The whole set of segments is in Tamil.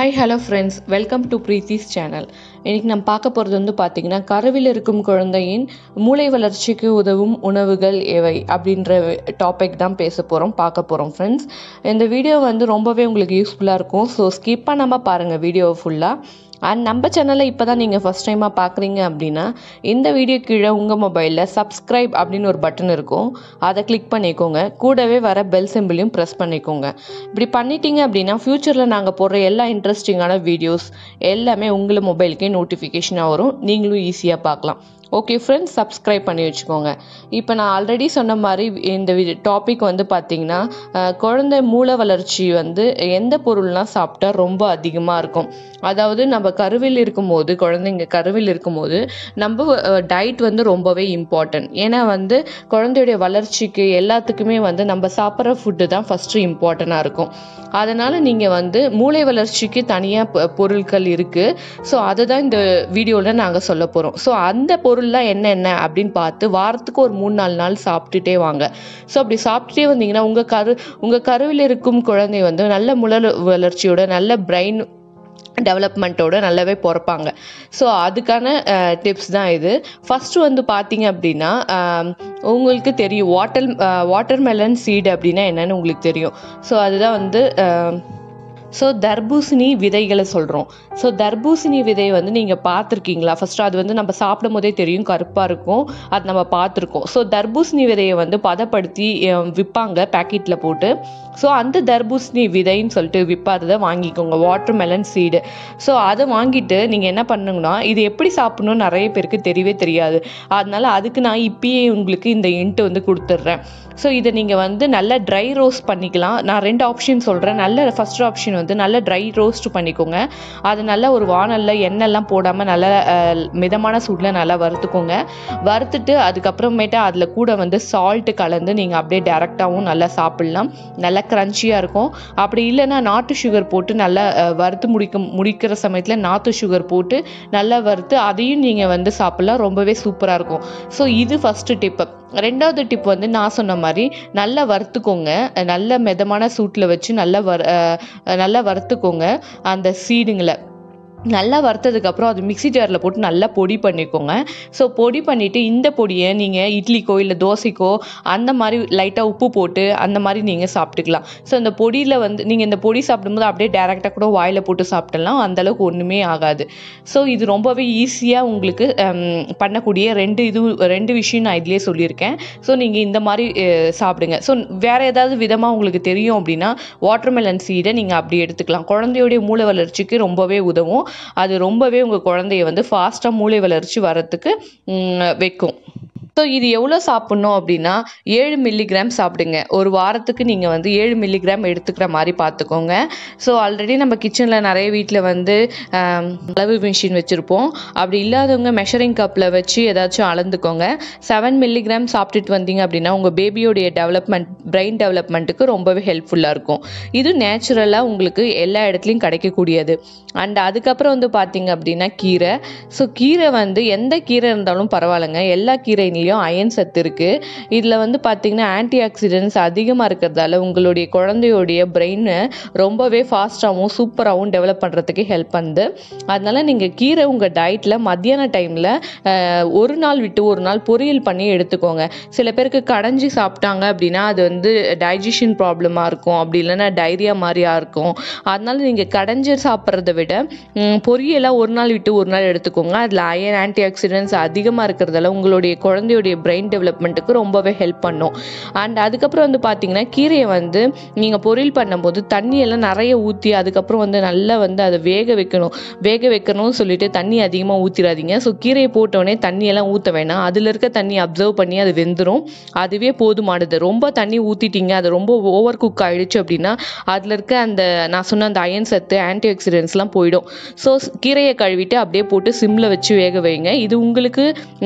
Hi hello friends welcome to Preethi's channel இன்றைக்கி நம்ம பார்க்க போகிறது வந்து பார்த்திங்கன்னா கருவில் இருக்கும் குழந்தையின் மூளை வளர்ச்சிக்கு உதவும் உணவுகள் எவை அப்படின்ற டாபிக் தான் பேச போகிறோம் பார்க்க போகிறோம் ஃப்ரெண்ட்ஸ் இந்த வீடியோ வந்து ரொம்பவே உங்களுக்கு யூஸ்ஃபுல்லாக இருக்கும். ஸோ ஸ்கிப் பண்ணாமல் பாருங்கள் வீடியோ ஃபுல்லாக அண்ட் நம்ம சேனலை இப்போ தான் நீங்கள் ஃபஸ்ட் டைமாக பார்க்குறீங்க அப்படின்னா இந்த வீடியோ கீழே உங்கள் மொபைலில் சப்ஸ்கிரைப் அப்படின்னு ஒரு பட்டன் இருக்கும். அதை கிளிக் பண்ணிக்கோங்க. கூடவே வர பெல் சிம்பிளையும் ப்ரெஸ் பண்ணிக்கோங்க. இப்படி பண்ணிட்டீங்க அப்படின்னா ஃப்யூச்சரில் நாங்கள் போடுற எல்லா இன்ட்ரெஸ்டிங்கான வீடியோஸ் எல்லாமே உங்கள் மொபைலுக்கே நோட்டிஃபிகேஷனாக வரும். நீங்களும் ஈஸியாக பார்க்கலாம். ஓகே ஃப்ரெண்ட்ஸ் சப்ஸ்கிரைப் பண்ணி வச்சுக்கோங்க. இப்போ நான் ஆல்ரெடி சொன்ன மாதிரி இந்த டாபிக் வந்து பார்த்திங்கன்னா குழந்தை மூளை வளர்ச்சி வந்து எந்த பொருள்லாம் சாப்பிட்டா ரொம்ப அதிகமாக இருக்கும். அதாவது நம்ம கருவில் இருக்கும்போது குழந்தைங்க கருவில் இருக்கும்போது நம்ம டயட் வந்து ரொம்பவே இம்பார்ட்டன்ட் ஏன்னா வந்து குழந்தையுடைய வளர்ச்சிக்கு எல்லாத்துக்குமே வந்து நம்ம சாப்பிட்ற ஃபுட்டு தான் ஃபஸ்ட்டு இம்பார்ட்டண்ட்டாக இருக்கும். அதனால் நீங்கள் வந்து மூளை வளர்ச்சிக்கு தனியாக பொருட்கள் இருக்குது ஸோ அதை தான் இந்த வீடியோவில் நாங்கள் சொல்ல போகிறோம் ஸோ அந்த பொருள் பொருள்லாம் என்னென்ன அப்படின்னு பார்த்து வாரத்துக்கு ஒரு மூணு நாலு நாள் சாப்பிட்டுட்டே வாங்க. ஸோ அப்படி சாப்பிட்டுட்டே வந்தீங்கன்னா உங்கள் கரு உங்கள் கருவில் இருக்கும் குழந்தை வந்து நல்ல முழல் வளர்ச்சியோட நல்ல பிரெயின் டெவலப்மெண்ட்டோட நல்லாவே பிறப்பாங்க. ஸோ அதுக்கான டிப்ஸ் தான் இது. ஃபஸ்ட்டு வந்து பார்த்தீங்க அப்படின்னா உங்களுக்கு தெரியும் வாட்டர் வாட்டர்மெலன் சீடு அப்படின்னா என்னன்னு உங்களுக்கு தெரியும். ஸோ அதுதான் வந்து ஸோ தர்பூசணி விதைகளை சொல்கிறோம் ஸோ தர்பூசணி விதை வந்து நீங்கள் பார்த்துருக்கீங்களா? ஃபஸ்ட்டு அது வந்து நம்ம சாப்பிடும் போதே தெரியும் கருப்பாக இருக்கும். அது நம்ம பார்த்துருக்கோம். ஸோ தர்பூசணி விதையை வந்து பதப்படுத்தி விற்பாங்க பேக்கெட்டில் போட்டு. ஸோ அந்த தர்பூசணி விதைன்னு சொல்லிட்டு விற்பாததை வாங்கிக்கோங்க. வாட்டர் மெலன் சீடு ஸோ அதை வாங்கிட்டு நீங்கள் என்ன பண்ணுங்கன்னா இது எப்படி சாப்பிடணும்னு நிறைய பேருக்கு தெரியவே தெரியாது. அதனால அதுக்கு நான் இப்பயே உங்களுக்கு இந்த இன்ட்டு வந்து கொடுத்துட்றேன். ஸோ இதை நீங்கள் வந்து நல்லா ட்ரை ரோஸ்ட் பண்ணிக்கலாம். நான் ரெண்டு ஆப்ஷன் சொல்கிறேன் நல்ல ஃபஸ்ட் ஆப்ஷன் வந்து நல்லா ட்ரை ரோஸ்ட் பண்ணிக்கோங்க. அது நல்லா ஒரு வானல்ல எண்ணெய்லாம் போடாமல் நல்லா மிதமான சூடில் நல்லா வறுத்துக்கோங்க. வறுத்துட்டு அதுக்கப்புறமேட்டு அதில் கூட வந்து சால்ட்டு கலந்து நீங்கள் அப்படியே டேரெக்டாகவும் நல்லா சாப்பிட்லாம். நல்லா க்ரன்ச்சியாக இருக்கும். அப்படி இல்லைன்னா நாட்டு சுகர் போட்டு நல்லா வறுத்து முடிக்க முடிக்கிற சமயத்தில் நாட்டு சுகர் போட்டு நல்லா வறுத்து அதையும் நீங்கள் வந்து சாப்பிட்லாம். ரொம்பவே சூப்பராக இருக்கும். ஸோ இது ஃபஸ்ட்டு டிப்பு ரெண்டாவது டிப் வந்து நான் சொன்ன மாதிரி நல்லா வறுத்துக்கோங்க. நல்ல மிதமான சூட்டில் வச்சு நல்லா வறு நல்லா வறுத்துக்கோங்க. அந்த சீடுங்களை நல்லா வறுத்ததுக்கப்புறம் அது மிக்ஸி ஜாரில் போட்டு நல்லா பொடி பண்ணிக்கோங்க. ஸோ பொடி பண்ணிவிட்டு இந்த பொடியை நீங்கள் இட்லிக்கோ இல்லை தோசைக்கோ அந்த மாதிரி லைட்டாக உப்பு போட்டு அந்த மாதிரி நீங்கள் சாப்பிட்டுக்கலாம். ஸோ இந்த பொடியில் வந்து நீங்கள் இந்த பொடி சாப்பிடும்போது அப்படியே டேரெக்டாக கூட வாயில் போட்டு சாப்பிடலாம் அந்தளவுக்கு ஒன்றுமே ஆகாது. ஸோ இது ரொம்பவே ஈஸியாக உங்களுக்கு பண்ணக்கூடிய ரெண்டு இது ரெண்டு விஷயம் நான் இதுலேயே சொல்லியிருக்கேன். ஸோ நீங்கள் இந்த மாதிரி சாப்பிடுங்க. ஸோ வேறு ஏதாவது விதமாக உங்களுக்கு தெரியும் அப்படின்னா வாட்டர்மெலன் சீடை நீங்கள் அப்படி எடுத்துக்கலாம். குழந்தையோடைய மூளை வளர்ச்சிக்கு ரொம்பவே உதவும். அது ரொம்பவே உங்கள் குழந்தைய வந்து ஃபாஸ்ட்டாக மூளை வளர்ச்சி வரத்துக்கு வைக்கும். ஸோ இது எவ்வளோ சாப்பிட்ணும் அப்படின்னா ஏழு மில்லிகிராம் சாப்பிடுங்க. ஒரு வாரத்துக்கு நீங்கள் வந்து ஏழு மில்லிகிராம் எடுத்துக்கிற மாதிரி பார்த்துக்கோங்க. ஸோ ஆல்ரெடி நம்ம கிச்சனில் நிறைய வீட்டில் வந்து அளவு மிஷின் வச்சுருப்போம். அப்படி இல்லாதவங்க மெஷரிங் கப்பில் வச்சு ஏதாச்சும் அளந்துக்கோங்க. செவன் மில்லிகிராம் சாப்பிட்டுட்டு வந்தீங்க அப்படின்னா உங்கள் பேபியோடைய டெவலப்மெண்ட் பிரெயின் டெவலப்மெண்ட்டுக்கு ரொம்பவே ஹெல்ப்ஃபுல்லாக இருக்கும். இது நேச்சுரலாக உங்களுக்கு எல்லா இடத்துலையும் கிடைக்கக்கூடியது. அண்ட் அதுக்கப்புறம் வந்து பார்த்தீங்க அப்படின்னா கீரை. ஸோ கீரை வந்து எந்த கீரை இருந்தாலும் பரவாயில்லைங்க. எல்லா கீரையிலையும் அயன் சத்து இருக்குது இதில் வந்து பார்த்திங்கன்னா ஆன்டி ஆக்சிடென்ட்ஸ் அதிகமாக இருக்கிறதால உங்களுடைய குழந்தையோடைய பிரெயினை ரொம்பவே ஃபாஸ்ட்டாகவும் சூப்பராகவும் டெவலப் பண்ணுறதுக்கு ஹெல்ப் பண்ணுது. அதனால நீங்கள் கீரை உங்கள் டயட்டில் மத்தியான டைமில் ஒரு நாள் விட்டு ஒரு நாள் பொரியல் பண்ணி எடுத்துக்கோங்க. சில பேருக்கு கடைஞ்சி சாப்பிட்டாங்க அப்படின்னா அது வந்து டைஜஷன் ப்ராப்ளமாக இருக்கும். அப்படி இல்லைன்னா டைரியா மாதிரியா இருக்கும். அதனால் நீங்கள் கடைஞ்சி சாப்பிட்றத விட பொரியலாக ஒரு நாள் விட்டு ஒரு நாள் எடுத்துக்கோங்க. அதில் அயன் ஆன்டி ஆக்சிடென்ட்ஸ் அதிகமாக இருக்கிறதால உங்களுடைய குழந்தை குழந்தையுடைய பிரெயின் டெவலப்மெண்ட்டுக்கு ரொம்பவே ஹெல்ப் பண்ணும். அண்ட் அதுக்கப்புறம் வந்து பார்த்தீங்கன்னா கீரையை வந்து நீங்கள் பொரியல் பண்ணும்போது தண்ணியெல்லாம் நிறைய ஊற்றி அதுக்கப்புறம் வந்து நல்லா வந்து அதை வேக வைக்கணும். வேக வைக்கணும்னு சொல்லிட்டு தண்ணி அதிகமாக ஊற்றிடாதீங்க ஸோ கீரையை போட்டோடனே தண்ணியெல்லாம் ஊற்ற வேணாம். அதில் இருக்க தண்ணி அப்சர்வ் பண்ணி அது வெந்துடும் அதுவே போதுமானது. ரொம்ப தண்ணி ஊற்றிட்டீங்க அது ரொம்ப ஓவர் குக் ஆகிடுச்சு அப்படின்னா அதில் இருக்க அந்த நான் சொன்ன அந்த அயன் சத்து ஆன்டி ஆக்சிடென்ட்ஸ்லாம் போயிடும். ஸோ கீரையை கழுவிட்டு அப்படியே போட்டு சிம்மில் வச்சு வேக வைங்க. இது உங்களுக்கு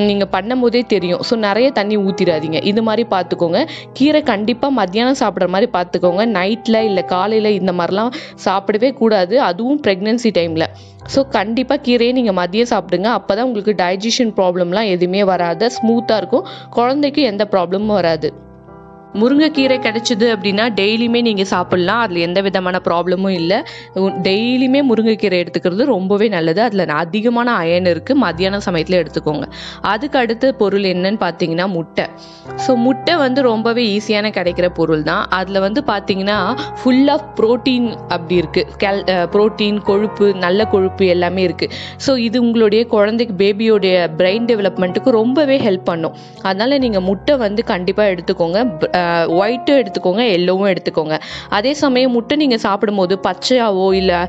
நீங்கள் பண்ணும்போதே தெரியும். ஸோ நிறைய தண்ணி ஊற்றிடாதீங்க இது மாதிரி பார்த்துக்கோங்க கீரை கண்டிப்பாக மத்தியானம் சாப்பிட்ற மாதிரி பார்த்துக்கோங்க நைட்டில் இல்லை காலையில் இந்த மாதிரிலாம் சாப்பிடவே கூடாது. அதுவும் ப்ரெக்னென்சி டைமில் ஸோ கண்டிப்பாக கீரையை நீங்கள் மதியம் சாப்பிடுங்க. அப்போ தான் உங்களுக்கு டைஜஷன் ப்ராப்ளம்லாம் எதுவுமே வராது. ஸ்மூத்தாக இருக்கும். குழந்தைக்கும் எந்த ப்ராப்ளமும் வராது. முருங்கைக்கீரை கிடைச்சிது அப்படின்னா டெய்லியுமே நீங்கள் சாப்பிட்லாம். அதில் எந்த விதமான ப்ராப்ளமும் இல்லை. டெய்லியுமே முருங்கைக்கீரை எடுத்துக்கிறது ரொம்பவே நல்லது. அதில் அதிகமான அயன் இருக்குது மத்தியான சமயத்தில் எடுத்துக்கோங்க. அதுக்கு அடுத்த பொருள் என்னன்னு பார்த்தீங்கன்னா முட்டை. ஸோ முட்டை வந்து ரொம்பவே ஈஸியான கிடைக்கிற பொருள் தான் அதில் வந்து பார்த்தீங்கன்னா ஃபுல் ஆஃப் ப்ரோட்டீன் அப்படி இருக்குது கேல் ப்ரோட்டீன் கொழுப்பு நல்ல கொழுப்பு எல்லாமே இருக்குது ஸோ இது உங்களுடைய குழந்தைக்கு பேபியோடைய பிரெயின் டெவலப்மெண்ட்டுக்கு ரொம்பவே ஹெல்ப் பண்ணும். அதனால் நீங்கள் முட்டை வந்து கண்டிப்பாக எடுத்துக்கோங்க. ஒயிட்டும் எடுத்துக்கோங்க எல்லோவும் எடுத்துக்கோங்க. அதே சமயம் முட்டை நீங்கள் சாப்பிடும்போது பச்சையாவோ இல்லை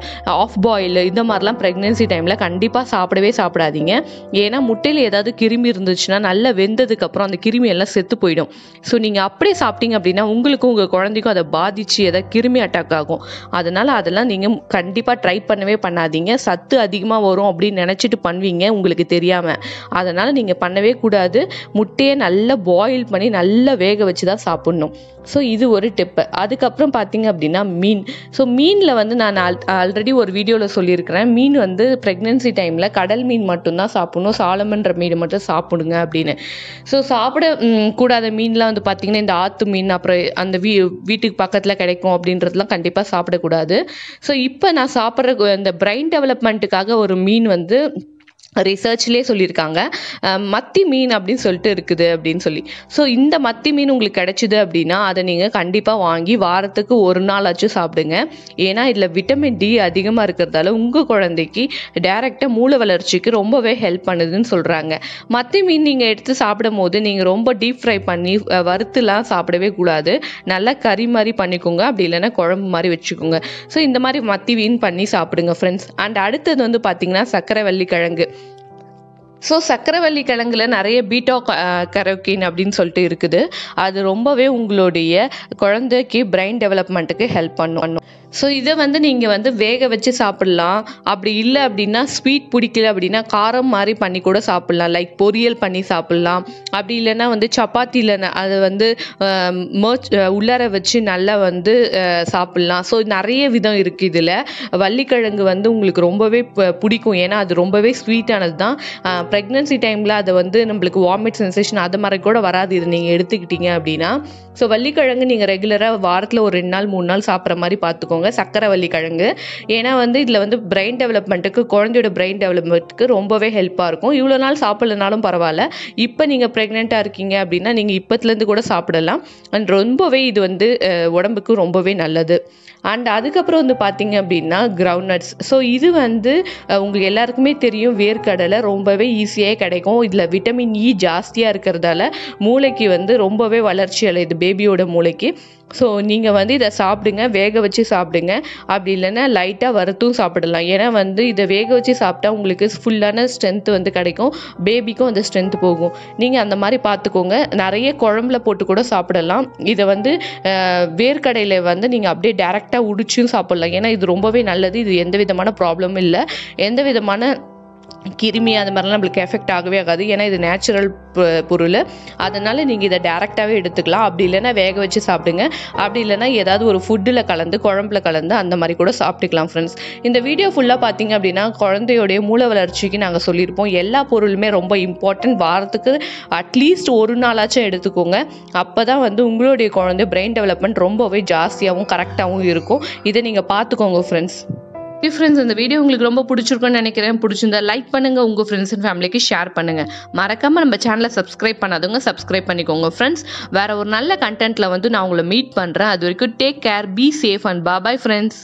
ஆஃப் பாயில் இந்த மாதிரிலாம் ப்ரெக்னென்சி டைமில் கண்டிப்பாக சாப்பிடவே சாப்பிடாதீங்க. ஏன்னா முட்டையில் ஏதாவது கிருமி இருந்துச்சுன்னா நல்லா வெந்ததுக்கப்புறம் அந்த கிருமி எல்லாம் செத்து போயிடும். ஸோ நீங்கள் அப்படியே சாப்பிட்டீங்க அப்படின்னா உங்களுக்கும் உங்கள் குழந்தைக்கும் அதை பாதித்து ஏதாவது கிருமி அட்டாக் ஆகும். அதனால் அதெல்லாம் நீங்கள் கண்டிப்பாக ட்ரை பண்ணவே பண்ணாதீங்க. சத்து அதிகமாக வரும் அப்படின்னு நினச்சிட்டு பண்ணுவீங்க உங்களுக்கு தெரியாமல் அதனால் நீங்கள் பண்ணவே கூடாது. முட்டையை நல்லா பாயில் பண்ணி நல்லா வேக வச்சு தான் சாப்பிட்ணும். ஸோ இது ஒரு டிப்பு அதுக்கப்புறம் பார்த்தீங்க அப்படின்னா மீன். ஸோ மீனில் வந்து நான் ஆல் ஆல்ரெடி ஒரு வீடியோவில் சொல்லியிருக்கிறேன். மீன் வந்து ப்ரெக்னென்சி டைமில் கடல் மீன் மட்டும்தான் சாப்பிடணும். சாலமன்ற மீன் மட்டும் சாப்பிடுங்க அப்படின்னு. ஸோ சாப்பிட கூடாத மீன்லாம் வந்து பார்த்தீங்கன்னா இந்த ஆத்து மீன் அப்புறம் அந்த வீ வீட்டுக்கு பக்கத்தில் கிடைக்கும் அப்படின்றதுலாம் கண்டிப்பாக சாப்பிடக்கூடாது. ஸோ இப்போ நான் சாப்பிட்ற இந்த பிரெயின் டெவலப்மெண்ட்டுக்காக ஒரு மீன் வந்து ரிசர்ச்லேயே சொல்லியிருக்காங்க. மத்தி மீன் அப்படின்னு சொல்லிட்டு இருக்குது அப்படின்னு சொல்லி. ஸோ இந்த மத்தி மீன் உங்களுக்கு கிடைச்சிது அப்படின்னா அதை நீங்கள் கண்டிப்பாக வாங்கி வாரத்துக்கு ஒரு நாளாச்சும் சாப்பிடுங்க. ஏன்னா இதில் விட்டமின் டி அதிகமாக இருக்கிறதால உங்கள் குழந்தைக்கு டைரெக்டாக மூளை வளர்ச்சிக்கு ரொம்பவே ஹெல்ப் பண்ணுதுன்னு சொல்கிறாங்க மத்தி மீன் நீங்கள் எடுத்து சாப்பிடும் போது நீங்கள் ரொம்ப டீப் ஃப்ரை பண்ணி வறுத்துலாம் சாப்பிடவே கூடாது. நல்லா கறி மாதிரி பண்ணிக்கோங்க. அப்படி இல்லைன்னா குழம்பு மாதிரி வச்சுக்கோங்க. ஸோ இந்த மாதிரி மத்தி மீன் பண்ணி சாப்பிடுங்க ஃப்ரெண்ட்ஸ் அண்ட் அடுத்தது வந்து பார்த்தீங்கன்னா சக்கரவள்ளி கிழங்கு ஸோ சக்கரவள்ளி கிழங்குல நிறைய பீட்டா கரோக்கின் அப்படின்னு சொல்லிட்டு இருக்குது. அது ரொம்பவே உங்களுடைய குழந்தைக்கு பிரெயின் டெவலப்மெண்ட்டுக்கு ஹெல்ப் பண்ணும். ஸோ இதை வந்து நீங்கள் வந்து வேக வச்சு சாப்பிட்லாம். அப்படி இல்லை அப்படின்னா ஸ்வீட் பிடிக்கல அப்படின்னா காரம் மாதிரி பண்ணி கூட சாப்பிட்லாம். லைக் பொரியல் பண்ணி சாப்பிட்லாம். அப்படி இல்லைன்னா வந்து சப்பாத்தியில் அதை வந்து மர்ச் உள்ளார வச்சு நல்லா வந்து சாப்பிட்லாம். ஸோ நிறைய விதம் இருக்குது இதில். வள்ளிக்கிழங்கு வந்து உங்களுக்கு ரொம்பவே ப- பிடிக்கும். ஏன்னா அது ரொம்பவே ஸ்வீட்டானது தான். ப்ரெக்னன்சி டைமில் அதை வந்து நம்மளுக்கு வாமிட் சென்சேஷன் அது மாதிரி கூட வராது. இது நீங்கள் எடுத்துக்கிட்டீங்க அப்படின்னா. ஸோ வள்ளிக்கிழங்கு நீங்கள் ரெகுலராக வாரத்தில் ஒரு ரெண்டு நாள் மூணு நாள் சாப்பிட்ற மாதிரி பார்த்துக்கோங்க. சக்கரை வள்ளிக்கிழங்கு ஏன்னா வந்து இதில் வந்து பிரெயின் டெவலப்மெண்ட்டுக்கு குழந்தையோட பிரெயின் டெவலப்மெண்ட்டுக்கு ரொம்பவே ஹெல்ப்பாக இருக்கும். இவ்வளோ நாள் சாப்பிட்லனாலும் பரவாயில்ல. இப்போ நீங்கள் ப்ரெக்னெண்ட்டாக இருக்கீங்க அப்படின்னா நீங்கள் இப்போத்துலேருந்து கூட சாப்பிடலாம். அண்ட் ரொம்பவே இது வந்து உடம்புக்கு ரொம்பவே நல்லது. அண்ட் அதுக்கப்புறம் வந்து பார்த்தீங்க அப்படின்னா கிரவுண்ட் நட்ஸ் ஸோ இது வந்து உங்களுக்கு எல்லாருக்குமே தெரியும் வேர்க்கடலை ரொம்பவே ஈஸியாக கிடைக்கும். இதில் விட்டமின் இ e ஜாஸ்தியாக இருக்கிறதால மூளைக்கு வந்து ரொம்பவே வளர்ச்சி அடையுது பேபியோட மூளைக்கு. ஸோ நீங்கள் வந்து இதை சாப்பிடுங்க வேக வச்சு சாப்பிடுங்க. அப்படி இல்லைன்னா லைட்டாக வறுத்தும் சாப்பிடலாம். ஏன்னா வந்து இதை வேக வச்சு சாப்பிட்டா உங்களுக்கு ஃபுல்லான ஸ்ட்ரென்த் வந்து கிடைக்கும். பேபிக்கும் அந்த ஸ்ட்ரென்த் போகும். நீங்கள் அந்த மாதிரி பார்த்துக்கோங்க நிறைய குழம்புல போட்டு கூட சாப்பிடலாம். இதை வந்து வேர்க்கடையில் வந்து நீங்கள் அப்படியே டேரெக்டாக உடிச்சும் சாப்பிடலாம். ஏன்னா இது ரொம்பவே நல்லது. இது எந்த விதமான ப்ராப்ளமும் இல்லை. எந்த விதமான கிருமி அது மாதிரிலாம் நம்மளுக்கு எஃபெக்ட் ஆகவே ஆகாது. ஏன்னா இது நேச்சுரல் பொருள். அதனால் நீங்கள் இதை டேரெக்டாகவே எடுத்துக்கலாம். அப்படி இல்லைன்னா வேக வச்சு சாப்பிடுங்க. அப்படி இல்லைன்னா ஏதாவது ஒரு ஃபுட்டில் கலந்து குழம்புல கலந்து அந்த மாதிரி கூட சாப்பிட்டுக்கலாம் ஃப்ரெண்ட்ஸ் இந்த வீடியோ ஃபுல்லாக பார்த்தீங்க அப்படின்னா குழந்தையோடைய மூளை வளர்ச்சிக்கு நாங்கள் சொல்லியிருப்போம். எல்லா பொருளுமே ரொம்ப இம்பார்ட்டன்ட் வாரத்துக்கு அட்லீஸ்ட் ஒரு நாளாச்சும் எடுத்துக்கோங்க. அப்போ தான் வந்து உங்களுடைய குழந்தை பிரெயின் டெவலப்மெண்ட் ரொம்பவே ஜாஸ்தியாகவும் கரெக்டாகவும் இருக்கும். இதை நீங்கள் பார்த்துக்கோங்க ஃப்ரெண்ட்ஸ் ஓகே ஃப்ரெண்ட்ஸ் இந்த வீடியோ உங்களுக்கு ரொம்ப பிடிச்சிருக்கும்னு நினைக்கிறேன். பிடிச்சிருந்தா லைக் பண்ணுங்க உங்க ஃப்ரெண்ட்ஸ் அண்ட் ஃபேமிலிக்கு ஷேர் பண்ணுங்க. மறக்காம நம்ம சேனலை சப்ஸ்கிரைப் பண்ணாதவங்க சப்ஸ்கிரைப் பண்ணிக்கோங்க ஃப்ரெண்ட்ஸ் வேற ஒரு நல்ல கண்டென்ட்ல வந்து நான் உங்களை மீட் பண்றேன். அது வரைக்கும் take care be safe and bye bye friends